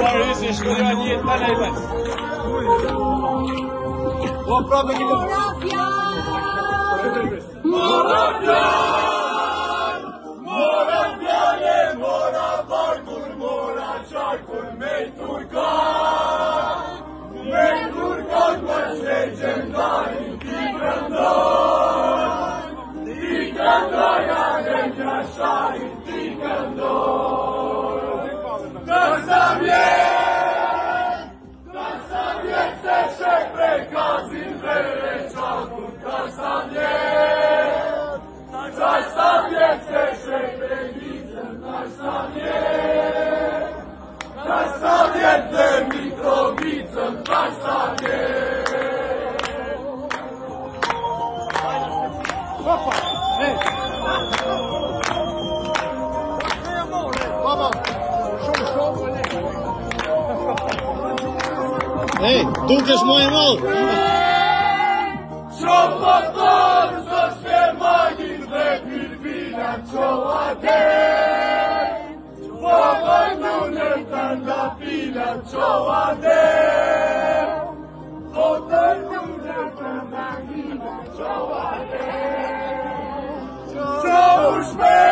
Barış işgiriyor yetmen eylesin. Toprağa gidelim. Muratlar! Muratlar! Mora barkur, mora çarkur, meyturkan! Meyturkan başlayacak cemdarin dikrandan! Dikrandan ya renk yaşayın dikrandan! Ej, dukesh më i madh. Qo po thonë, së shke magin dhe pilpina qo ate Po vajnune të nga pila nga hina qo